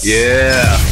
Yeah.